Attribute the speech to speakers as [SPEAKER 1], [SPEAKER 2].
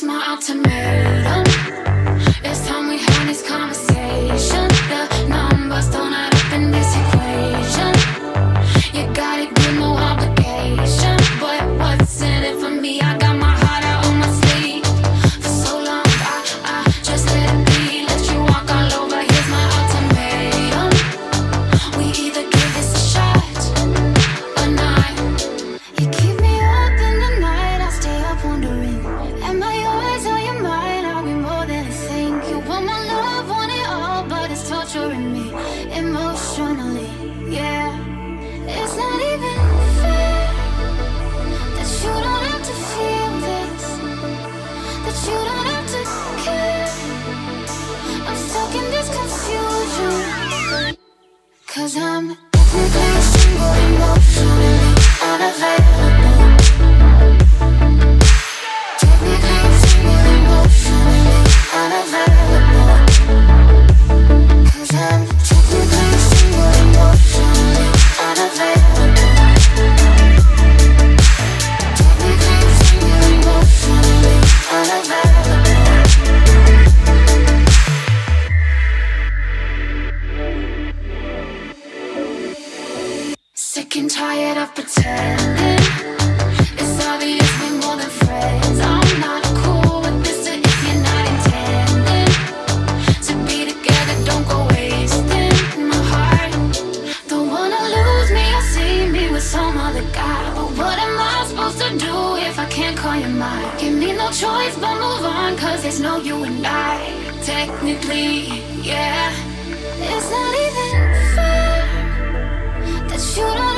[SPEAKER 1] ultimatum. It's time we had this conversation. Cause I'm Tired of pretending. It's obvious we're more than friends. I'm not cool with this if you're not intending to be together. Don't go wasting my heart. Don't wanna lose me or see me with some other guy. But what am I supposed to do if I can't call you mine? No choice but move on, cause there's no you and I. Technically, yeah. It's not even fair that you don't